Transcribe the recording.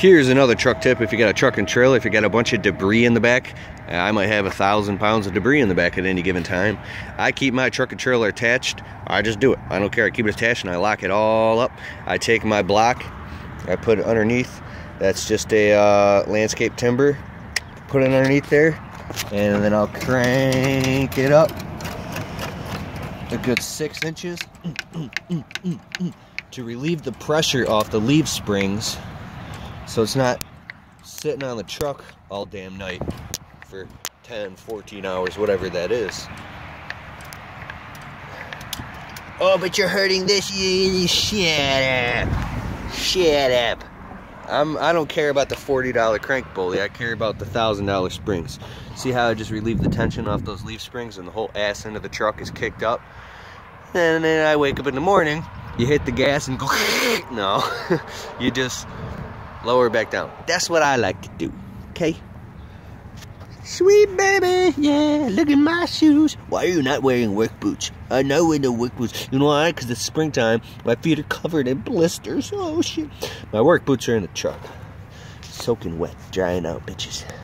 Here's another truck tip. If you got a truck and trailer, if you got a bunch of debris in the back, I might have a thousand pounds of debris in the back at any given time. I keep my truck and trailer attached. I just do it. I don't care. I keep it attached and I lock it all up. I take my block, I put it underneath. That's just a uh, landscape timber. Put it underneath there, and then I'll crank it up a good six inches to relieve the pressure off the leaf springs so it's not sitting on the truck all damn night for 10, 14 hours, whatever that is. Oh, but you're hurting this. Shut up. Shut up. I'm, I don't care about the $40 crank pulley. I care about the $1,000 springs. See how I just relieve the tension off those leaf springs and the whole ass end of the truck is kicked up? And then I wake up in the morning, you hit the gas and go, no. you just lower it back down. That's what I like to do, okay? Sweet baby, yeah, look at my shoes. Why are you not wearing work boots? I know no work boots. You know why? Because it's springtime. My feet are covered in blisters. Oh, shit. My work boots are in the truck. Soaking wet, drying out, bitches.